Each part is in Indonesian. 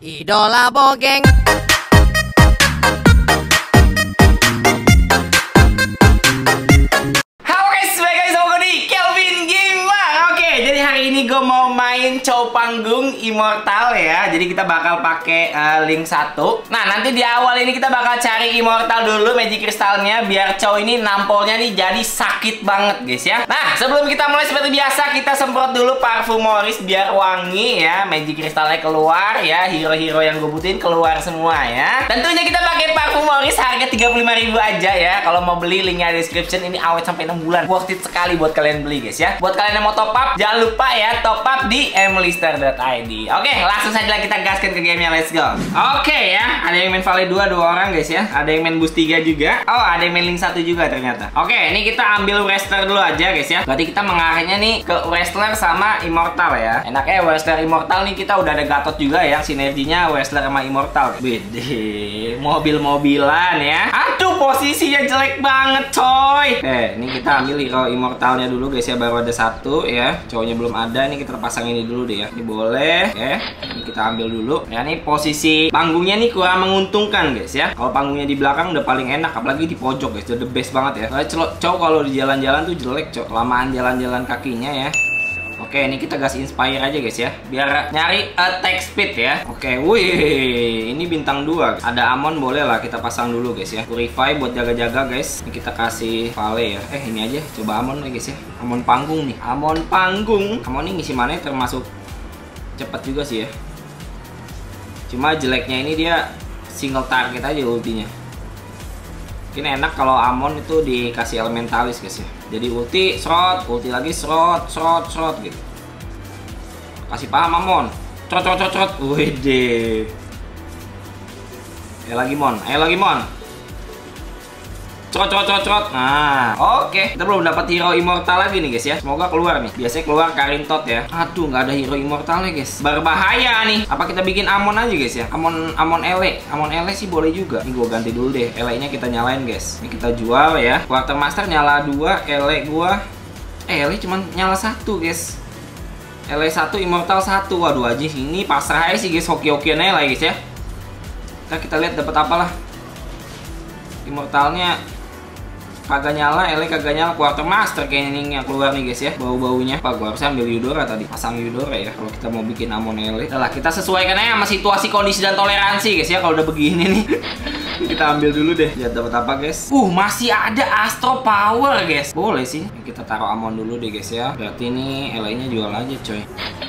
Idola Bogeng. Gue mau main cow panggung Immortal ya? Jadi kita bakal pakai eh, link satu. Nah, nanti di awal ini kita bakal cari Immortal dulu Magic Kristalnya Biar cow ini nampolnya nih jadi sakit banget guys ya. Nah, sebelum kita mulai seperti biasa Kita semprot dulu parfum Morris biar wangi ya. Magic Kristalnya keluar ya Hero-hero yang gue butuhin keluar semua ya. Tentunya kita pakai parfum Morris harga 35.000 aja ya. Kalau mau beli linknya di description. Ini awet sampai 6 bulan. Worth it sekali buat kalian beli guys ya. Buat kalian yang mau top up Jangan lupa ya top up di mlister.id Oke langsung saja kita gaskan ke gamenya Let's go. Oke ya Ada yang main Valley 2 dua orang guys ya. Ada yang main Boost 3 juga. Oh ada yang main Link 1 juga ternyata. Oke ini kita ambil wrestler dulu aja guys ya. Berarti kita mengarahnya nih ke wrestler sama immortal ya. Enaknya wrestler immortal nih kita udah ada Gatot juga ya. Sinerginya wrestler sama immortal. Bede Mobil-mobilan ya. Aduh posisinya jelek banget coy. Eh ini kita ambil hero immortalnya dulu guys ya. Baru ada satu ya. Cowoknya belum ada Ini kita pasang ini dulu deh ya. Ini boleh ya. Ini kita ambil dulu. Ya ini posisi panggungnya nih kurang menguntungkan guys ya. Kalau panggungnya di belakang udah paling enak Apalagi di pojok guys. Udah the best banget ya. Celo- cowok kalau di jalan-jalan tuh jelek cowok Lamaan jalan-jalan kakinya ya Oke, ini kita gas inspire aja guys ya, biar nyari attack speed ya. Oke, wih, ini bintang 2 Ada Amon boleh lah kita pasang dulu guys ya. Purify buat jaga-jaga guys. Ini kita kasih Vale ya. Eh, ini aja, coba Amon nih guys ya. Amon panggung nih. Amon panggung. Amon ini ngisi mana termasuk cepat juga sih ya. Cuma jeleknya ini dia single target aja ultinya. Mungkin enak kalau Amon itu dikasih elementalis guys ya. Jadi ulti, serot, ulti lagi, serot, serot, serot gitu. Kasih paham Amon. Cerot, cerot, cerot, cerot. Wede. Ayo lagi Mon, ayo lagi Mon. Cerot, cerot, cerot, cerot. Nah, oke. Kita belum dapat hero immortal lagi nih guys ya. Semoga keluar nih. Biasanya keluar Karintot ya. Aduh, nggak ada hero immortalnya guys. Berbahaya nih. Apa kita bikin Amon aja guys ya? Amon, Amon Ele. Amon Ele sih boleh juga. Ini gue ganti dulu deh. Ele-nya kita nyalain guys. Ini kita jual ya. Quartermaster nyala dua. Ele gua. Eh, Ele cuman nyala satu guys. Ele satu, Immortal satu. Waduh aja ini pasrah aja sih guys. Hoki-hokian aja lah guys ya. Kita kita lihat dapat apa lah. Immortalnya kagak nyala, Ele kagak nyala. Quartermaster kayaknya nih yang keluar nih guys ya bau-baunya. Apa gua harusnya ambil Eudora tadi pasang Eudora ya kalau kita mau bikin Amon Ele lah kita sesuaikan aja sama situasi kondisi dan toleransi guys ya kalau udah begini nih. Kita ambil dulu deh lihat dapat apa guys? Uh masih ada Astro Power guys. Boleh sih. Kita taruh Amon dulu deh guys ya. Berarti ini Ele nya jual aja coy.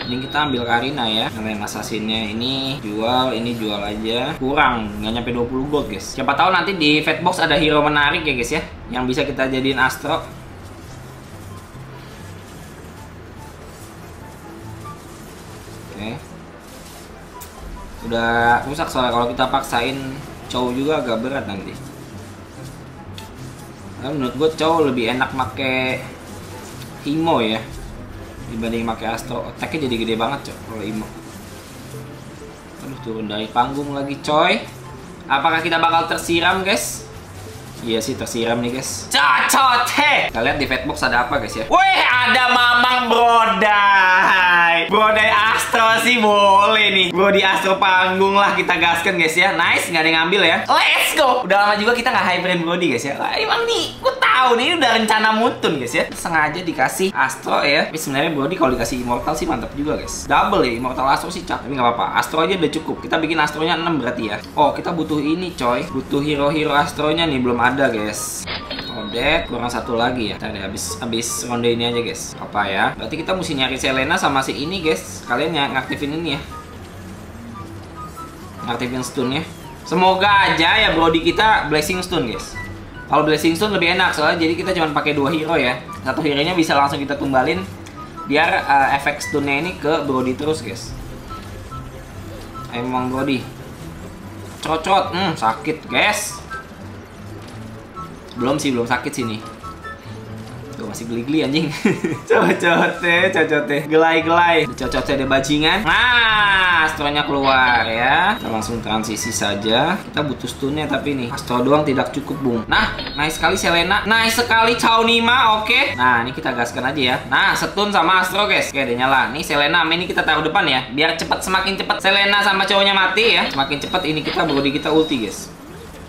Ini kita ambil Karina ya yang main assassinnya. Ini jual ini jual aja. Kurang nggak nyampe 20 gold guys. Siapa tahu nanti di Fatbox ada hero menarik ya guys ya yang bisa kita jadiin Astro. Oke. Udah rusak soalnya kalau kita paksain cowok juga agak berat nanti. Nah, menurut gue cowok lebih enak make Imo ya dibanding make Astro. Attacknya jadi gede banget cok kalau Imo. Aduh turun dari panggung lagi coy. Apakah kita bakal tersiram guys? Iya sih tersiram nih guys. Cocot he! Kita lihat di Fatbox ada apa guys ya? Wih ada Mamang Brodai. Brodai sih boleh nih. Brody Astro panggung lah kita gaskan guys ya. Nice nggak ada yang ngambil ya. Let's go. Udah lama juga kita nggak hybrid Brody guys ya. Lah, Emang nih gue tahu nih udah rencana mutun guys ya. Sengaja dikasih Astro ya. Tapi sebenarnya Brody kalau dikasih Immortal sih mantap juga guys. Double ya Immortal Astro sih cap Tapi nggak apa-apa. Astro aja udah cukup. Kita bikin Astronya 6 berarti ya. Oh kita butuh ini coy. Butuh hero-hero Astronya nih belum ada guys Odet kurang satu lagi ya. Tadi habis habis ronde ini aja guys. Apa ya. Berarti kita mesti nyari Selena sama si ini guys. Kalian yang ngaktifin ini ya. Ngaktifin stunnya Semoga aja ya Brody kita Blessing Stone guys. Kalau Blessing Stone lebih enak Soalnya jadi kita cuma pakai dua hero ya. Satu hero-nya bisa langsung kita tumbalin Biar uh, efek stun-nya ini ke Brody terus guys. Emang Brody. Cocot, hmm sakit guys belum sih belum sakit sini Tuh masih geli-geli anjing. cocote, cocote. Gelai-gelai. Cocote ada bajingan. Nah, astronya keluar ya. Kita langsung transisi saja. Kita butuh stunnya tapi nih. Astro doang tidak cukup, Bung. Nah, nice sekali Selena. Nice sekali Chow Nima, oke. Nah, ini kita gaskan aja ya. Nah, stun sama Astro, guys. Oke, udah nyala. Nih Selena, ini kita taruh depan ya. Biar cepat semakin cepat Selena sama cowoknya mati ya. Semakin cepat ini kita Brody kita ulti, guys.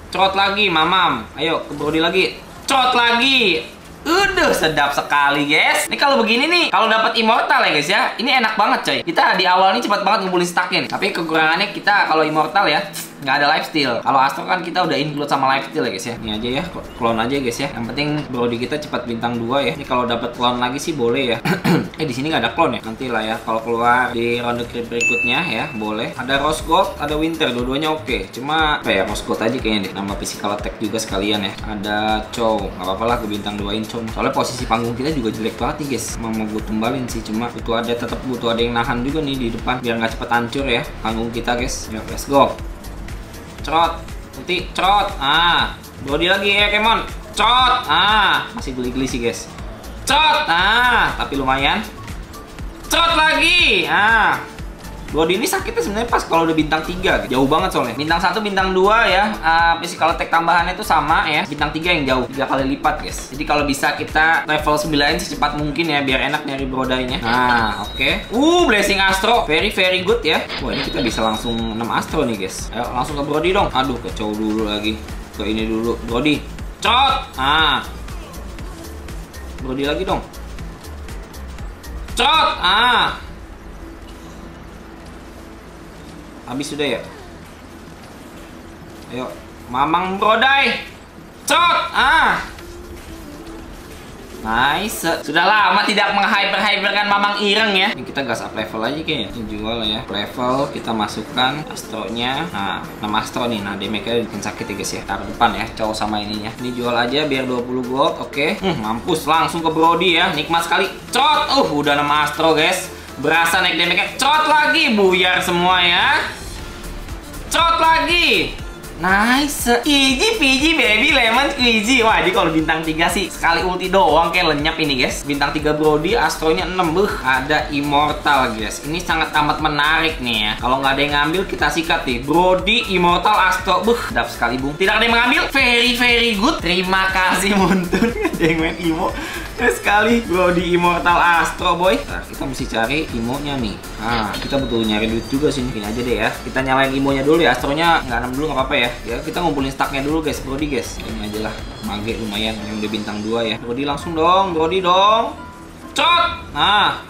Trot lagi, Mamam. Ayo, ke Brody lagi. Trot lagi. Udah sedap sekali guys. Ini kalau begini nih, kalau dapat immortal ya guys ya, ini enak banget coy. Kita di awal nih cepat banget ngumpulin stakin. Tapi kekurangannya kita kalau immortal ya, nggak ada lifesteal. Kalau Astro kan kita udah include sama lifesteal ya guys ya. Ini aja ya, clone aja guys ya. Yang penting Brody kita cepat bintang 2 ya. Ini kalau dapat clone lagi sih boleh ya. eh di sini nggak ada clone ya. Nanti lah ya kalau keluar di ronde berikutnya ya, boleh. Ada Rose Gold, ada Winter, dua-duanya oke. Cuma apa ya Rose Gold aja kayaknya deh. Nambah physical attack juga sekalian ya. Ada Chow, nggak apa-apa lah ke bintang 2 in Chow. Soalnya posisi panggung kita juga jelek banget nih guys. Mau gue tumbalin sih, cuma butuh ada tetap butuh ada yang nahan juga nih di depan biar nggak cepet hancur ya panggung kita guys. Ya, let's go cerot. Nanti cerot. Ah body lagi. Ya Kemon cerot. Ah masih geli-geli sih guys. Cerot. Ah tapi lumayan. Cerot lagi. Ah Body ini sakitnya sebenarnya pas kalau udah bintang 3 Jauh banget soalnya. Bintang 1, bintang 2 ya uh, Physical attack tambahannya itu sama ya. Bintang 3 yang jauh 3 kali lipat guys. Jadi kalau bisa kita level 9 secepat mungkin ya Biar enak nyari brodainya. Nah oke. Okay. Uh Blessing Astro. Very very good ya. Wah ini kita bisa langsung 6 Astro nih guys. Ayo langsung ke Brody dong. Aduh kecau dulu lagi. Ke ini dulu. Brody. Cot! Ah. Brody lagi dong. Cot! Ah Habis sudah ya? Ayo, Mamang Brodai. Cot! Ah. Nice. Sudah lama tidak menghyper-hyperkan Mamang Ireng ya. Ini kita gas up level aja kayaknya. Ini jual ya. Level kita masukkan astronya. Nah, 6 astro nih. Nah, damage-nya bikin sakit ya guys ya. Taruh depan ya, cowok sama ininya. Ini jual aja biar 20 gold. Oke. Okay. Hmm, mampus langsung ke Brody ya. Nikmat sekali. Cot. Uh, udah 6 astro guys. Berasa naik damage-nya. Cot lagi. Buyar semua ya. Cot lagi. Nice. Easy peasy baby lemon squeezy. Wah, ini kalau bintang 3 sih sekali ulti doang kayak lenyap ini, guys. Bintang 3 Brody, Astronya 6. Buh, ada Immortal, guys. Ini sangat amat menarik nih ya. Kalau nggak ada yang ngambil, kita sikat nih. Brody, Immortal, Astro. Buh, dap sekali, Bung. Tidak ada yang mengambil. Very, very good. Terima kasih, Muntun. ada yang main Imo. Sekali Brody Immortal Astro, boy. Nah, kita mesti cari Imonya nih. Nah, kita butuh nyari duit juga sih. Ini aja deh ya. Kita nyalain Imonya dulu ya. Astronya nggak 6 dulu, nggak apa-apa ya ya. Kita ngumpulin stacknya dulu guys, Brody guys. Ini aja lah, mage lumayan yang udah bintang 2 ya. Brody langsung dong, Brody dong. Cot. Nah.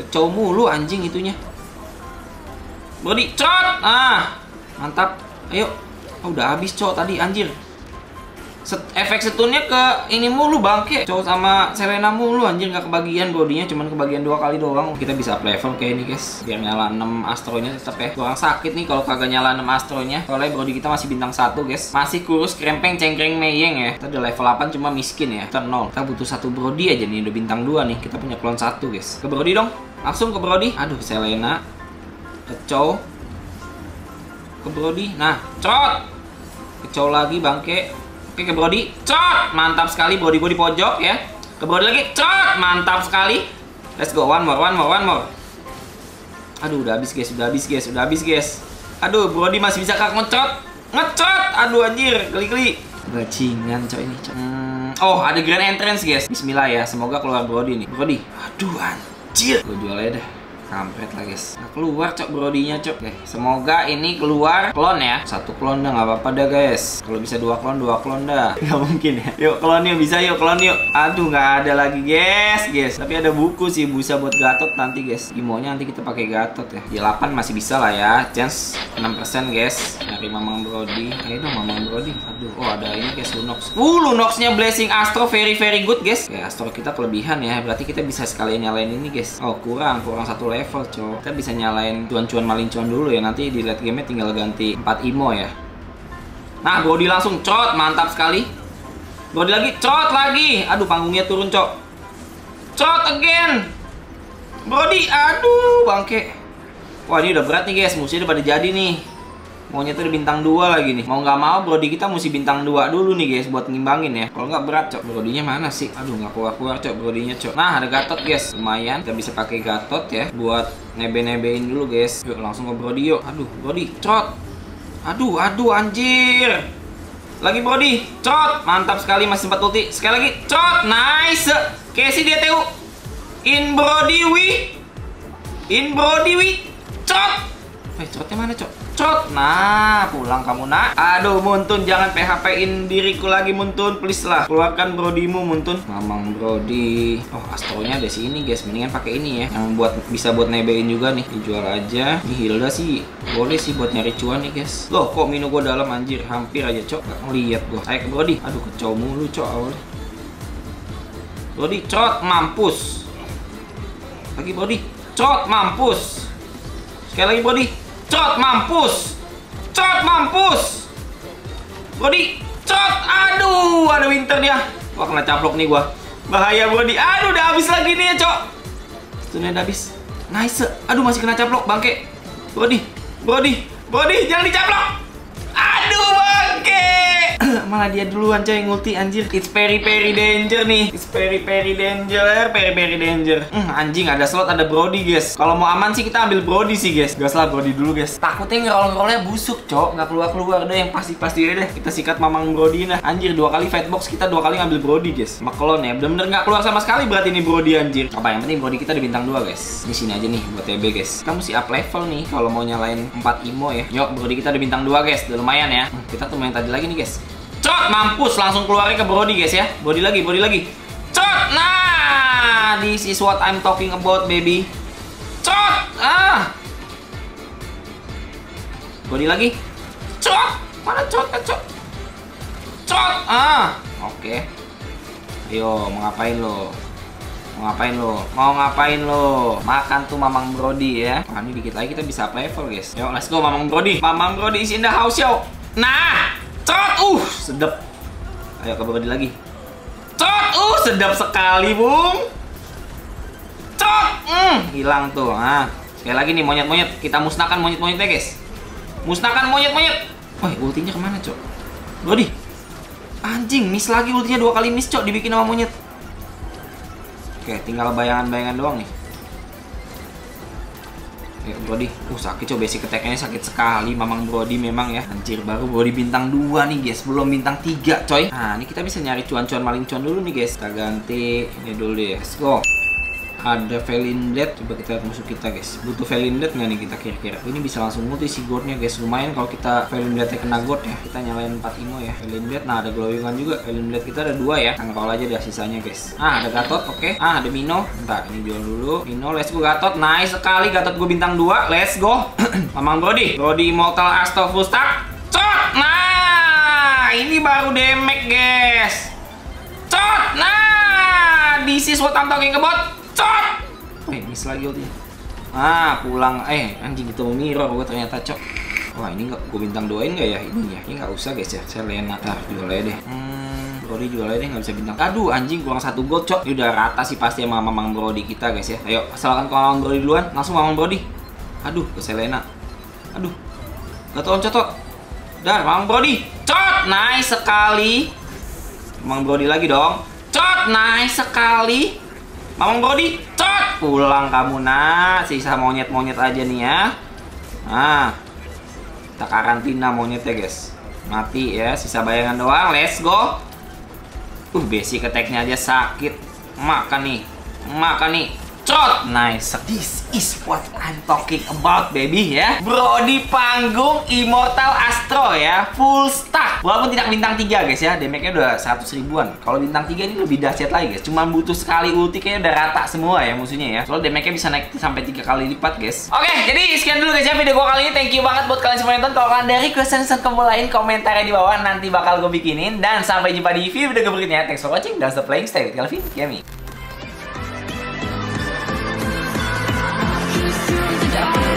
Kecau mulu anjing itunya. Brody, cot. Nah. Mantap. Ayo. Oh, udah habis cok tadi anjir set, efek setunnya ke ini mulu bangke. Cowok sama Selena mulu anjir nggak kebagian bodinya cuman kebagian dua kali doang. Kita bisa up level kayak ini guys. Biar nyala 6 astronya tetap ya. Kurang sakit nih kalau kagak nyala 6 astronya. Soalnya body kita masih bintang satu guys. Masih kurus krempeng cengkreng meyeng ya. Kita udah level 8 cuma miskin ya. Kita nol. Kita butuh satu brody aja nih udah bintang 2 nih. Kita punya klon satu guys. Ke brody dong. Langsung ke brody. Aduh Selena. Kecow. Ke brody. Nah cot kecow lagi bangke Oke ke Brody. Cot! Mantap sekali Brody Brody pojok ya. Ke Brody lagi. Cot! Mantap sekali. Let's go one more, one more, one more. Aduh, udah habis guys, udah habis guys, udah habis guys. Aduh, Brody masih bisa kak ngecot. Ngecot! Aduh anjir, geli-geli. Bajingan coy ini, coy. Hmm. Oh, ada grand entrance guys. Bismillah ya, semoga keluar Brody nih. Brody. Aduh anjir. Gue jual aja deh. Kampret lah guys. Nah, keluar cok brodinya cok. Oke, semoga ini keluar klon ya. Satu klon dah nggak apa-apa dah guys. Kalau bisa dua klon, dua klon dah. Gak mungkin ya. Yuk klon yuk bisa yuk klon yuk. Aduh nggak ada lagi guys, guys. Tapi ada buku sih busa buat gatot nanti guys. Imonya nanti kita pakai gatot ya. Di 8 masih bisa lah ya. Chance 6% guys. Dari Mamang Brody. Ayo dong Mamang Brody. Aduh, oh ada ini guys Lunox. Uh, Lunoxnya Blessing Astro very very good guys. Ya Astro kita kelebihan ya. Berarti kita bisa sekalian nyalain ini guys. Oh kurang, kurang satu level level cowok. Kita bisa nyalain cuan-cuan maling cuan dulu ya. Nanti di late game tinggal ganti 4 imo ya. Nah body langsung cot. Mantap sekali. Body lagi cot lagi. Aduh panggungnya turun cok. Cot again. Body aduh bangke. Wah ini udah berat nih guys. Musuhnya udah pada jadi nih Maunya tuh bintang 2 lagi nih. Mau nggak mau Brody kita mesti bintang 2 dulu nih guys buat ngimbangin ya. Kalau nggak berat cok. Brodinya mana sih? Aduh nggak keluar-keluar cok Brodinya cok. Nah ada Gatot guys. Lumayan. Kita bisa pakai Gatot ya buat nebe-nebein dulu guys. Yuk langsung ke Brody yuk. Aduh Brody trot. Aduh aduh anjir. Lagi Brody. Trot. Mantap sekali masih sempat ulti. Sekali lagi. Trot. Nice. Casey dia TU. In Brody wi. In Brody wi. Trot. Eh, trotnya mana, Cok? Trot. Nah, pulang kamu, nak. Aduh, Muntun, jangan PHP-in diriku lagi, Muntun. Please lah. Keluarkan Brodimu, Muntun. Mamang Brody. Oh, Astronya ada sini, guys. Mendingan pakai ini ya. Yang buat bisa buat nebein juga nih. Dijual aja. Ini Hilda sih boleh sih buat nyari cuan nih, guys. Loh, kok Mino gua dalam anjir? Hampir aja, Cok. Gak ngeliat gua. Ayo ke Brody. Aduh, kecau mulu, Cok, awalnya. Brody, trot, mampus. Lagi Brody. Trot, mampus. Sekali lagi Brody. Cot mampus. Cot mampus. Brody, cot. Aduh, ada winter dia. Wah, kena caplok nih gua. Bahaya Brody. Aduh, udah habis lagi nih ya, Cok. Stunnya udah habis. Nice. Aduh, masih kena caplok bangke. Brody, Brody, Brody, jangan dicaplok. Bangke. Malah dia duluan coy ngulti anjir. It's very very danger nih. It's very very danger, very very danger. Hmm, anjing ada slot ada Brody guys. Kalau mau aman sih kita ambil Brody sih guys. Gas lah Brody dulu guys. Takutnya ngerol-ngerolnya busuk cok, nggak keluar keluar deh yang pasti pasti deh. Kita sikat mamang Brody nah. Anjir dua kali fight box kita dua kali ngambil Brody guys. Maklon ya, bener-bener nggak keluar sama sekali berarti ini Brody anjir. Apa yang penting Brody kita di bintang 2 guys. Di sini aja nih buat TB guys. Kita mesti up level nih kalau mau nyalain 4 imo ya. Yuk Brody kita di bintang 2 guys. Udah lumayan ya. Hmm, kita tuh main tadi lagi nih guys. Cot, mampus langsung keluarnya ke Brody guys ya. Body lagi, body lagi. Cot, nah, this is what I'm talking about baby. Cot, ah. Body lagi. Cot, mana cotnya cot? Cot, ah. Oke. Ayo, mau ngapain lo? Mau ngapain lo? Mau ngapain lo? Makan tuh Mamang Brody ya. Wah, ini dikit lagi kita bisa level guys. Yuk, let's go Mamang Brody. Mamang Brody is in the house yo. Nah, Cot, uh, sedap. Ayo ke Brody lagi. Cot, uh, sedap sekali, Bung. Cot, hmm, hilang tuh. Nah, sekali lagi nih monyet-monyet. Kita musnahkan monyet-monyetnya, guys. Musnahkan monyet-monyet. Wah, ultinya ke mana, Cok? Brody. Anjing, miss lagi ultinya dua kali miss, Cok. Dibikin sama monyet. Oke, tinggal bayangan-bayangan doang nih. Ya, Brody. Uh, sakit coba basic attack-nya sakit sekali Mamang Brody memang ya. Anjir, baru Brody bintang 2 nih, guys. Belum bintang 3, coy. Nah, ini kita bisa nyari cuan-cuan maling cuan dulu nih, guys. Kita ganti ini dulu deh. Let's go. Ada Blade, coba kita lihat musuh kita guys. Butuh Blade nggak nih kita kira-kira? Ini bisa langsung multi si Godnya guys. Lumayan kalau kita Blade kena God ya. Kita nyalain 4 imo ya. Blade, nah ada glowingan juga. Blade kita ada dua ya. Tangkal aja dah sisanya guys. Ah ada Gatot, oke. Okay. Ah ada Mino. Bentar, ini jual dulu. Mino, let's go Gatot. Nice sekali, Gatot. Gue bintang 2 Let's go. Mamang Brody. Brody Immortal Full Stack. Cot, nah Ini baru damage guys. Cot, nah This is what I'm talking about Cot! Eh, miss lagi ultinya. Ah, pulang. Eh, anjing itu mirror gue ternyata, cok. Wah, ini nggak gue bintang doain nggak ya ini ya? Ini nggak usah guys ya. Saya Lena tar jual aja deh. Hmm, Brody jual aja deh nggak bisa bintang. Aduh, anjing kurang satu gold, cok. Ini udah rata sih pasti sama Mamang Brody kita guys ya. Ayo, asalkan kalau Mamang Brody duluan, langsung Mamang Brody. Aduh, ke Selena. Aduh, gatot cotot. Dan Mamang Brody. Cot, nice sekali. Mamang Brody lagi dong. Cot, nice sekali. Mamang Brody, cot! Pulang kamu nak, sisa monyet-monyet aja nih ya. Nah, kita karantina monyetnya guys. Mati ya, sisa bayangan doang. Let's go. Uh, basic attack-nya aja sakit. Makan nih, makan nih. Cot! Nice. This is what I'm talking about, baby ya. Brody panggung Immortal Astro ya. Full stack. Walaupun tidak bintang 3 guys ya. Damage-nya udah 100 ribuan. Kalau bintang 3 ini lebih dahsyat lagi guys. Cuman butuh sekali ulti kayaknya udah rata semua ya musuhnya ya. Soalnya damage-nya bisa naik sampai 3 kali lipat guys. Oke, jadi sekian dulu guys ya video gua kali ini. Thank you banget buat kalian semua yang nonton. Kalau kalian dari question kamu lain komentarnya di bawah nanti bakal gue bikinin. Dan sampai jumpa di video berikutnya. Thanks for watching. Dan stop playing. Stay with Kelvin. Yummy. Yeah.